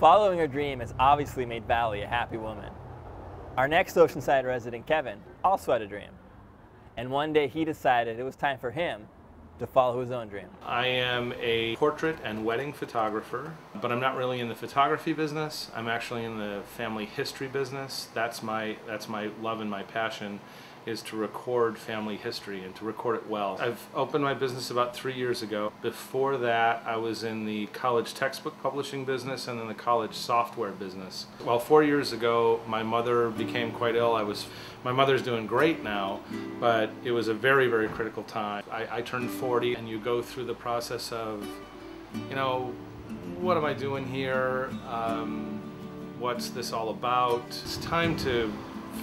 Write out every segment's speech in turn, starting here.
Following her dream has obviously made Valley a happy woman. Our next Oceanside resident, Kevin, also had a dream. And one day he decided it was time for him to follow his own dream. I am a portrait and wedding photographer, but I'm not really in the photography business. I'm actually in the family history business. That's my that's my love and my passion is to record family history and to record it well. I've opened my business about three years ago. Before that, I was in the college textbook publishing business and then the college software business. Well, four years ago, my mother became quite ill. I was, my mother's doing great now, but it was a very, very critical time. I, I turned 40 and you go through the process of, you know, what am I doing here? Um, what's this all about? It's time to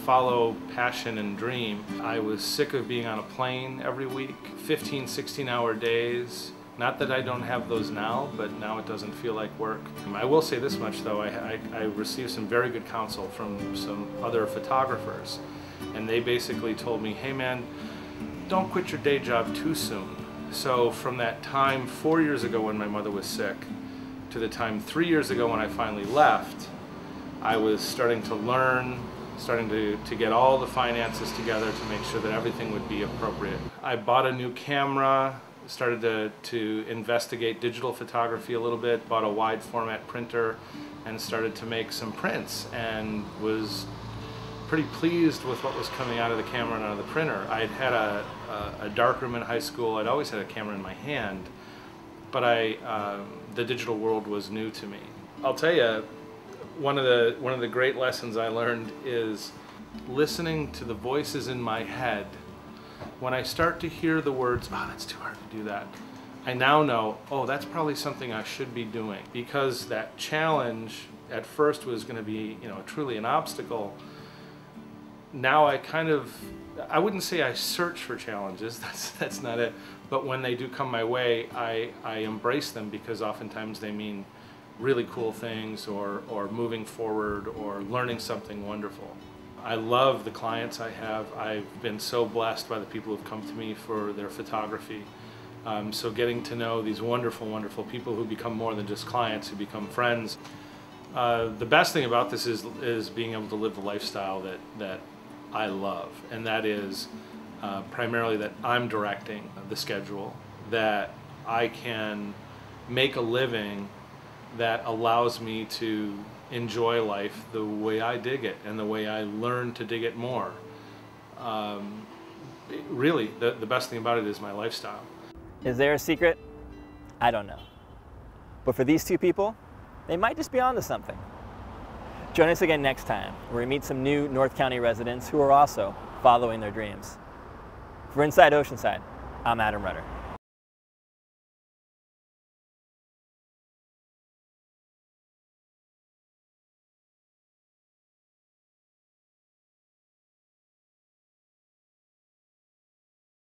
follow passion and dream. I was sick of being on a plane every week, 15, 16 hour days. Not that I don't have those now, but now it doesn't feel like work. I will say this much though, I, I, I received some very good counsel from some other photographers and they basically told me, hey man, don't quit your day job too soon. So from that time four years ago when my mother was sick to the time three years ago when I finally left, I was starting to learn starting to, to get all the finances together to make sure that everything would be appropriate. I bought a new camera, started to, to investigate digital photography a little bit, bought a wide format printer, and started to make some prints and was pretty pleased with what was coming out of the camera and out of the printer. I had had a, a, a darkroom in high school, I'd always had a camera in my hand, but I, um, the digital world was new to me. I'll tell you, one of the one of the great lessons I learned is listening to the voices in my head. When I start to hear the words, "Oh, that's too hard to do that," I now know, "Oh, that's probably something I should be doing." Because that challenge at first was going to be, you know, truly an obstacle. Now I kind of I wouldn't say I search for challenges. That's that's not it. But when they do come my way, I I embrace them because oftentimes they mean really cool things or, or moving forward or learning something wonderful. I love the clients I have. I've been so blessed by the people who've come to me for their photography. Um, so getting to know these wonderful, wonderful people who become more than just clients, who become friends. Uh, the best thing about this is, is being able to live the lifestyle that, that I love, and that is uh, primarily that I'm directing the schedule, that I can make a living that allows me to enjoy life the way I dig it and the way I learn to dig it more. Um, really, the, the best thing about it is my lifestyle. Is there a secret? I don't know. But for these two people, they might just be onto something. Join us again next time, where we meet some new North County residents who are also following their dreams. For Inside Oceanside, I'm Adam Rudder.